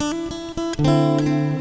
Música